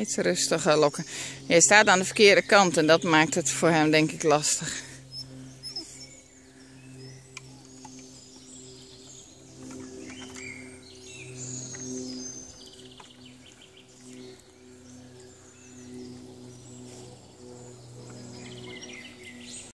Iets rustiger lokken. Hij staat aan de verkeerde kant en dat maakt het voor hem denk ik lastig.